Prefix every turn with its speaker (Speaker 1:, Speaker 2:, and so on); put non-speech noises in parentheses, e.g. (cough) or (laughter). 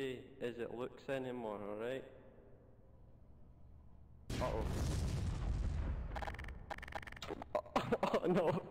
Speaker 1: easy as it looks anymore, alright? Uh oh. (laughs) oh no!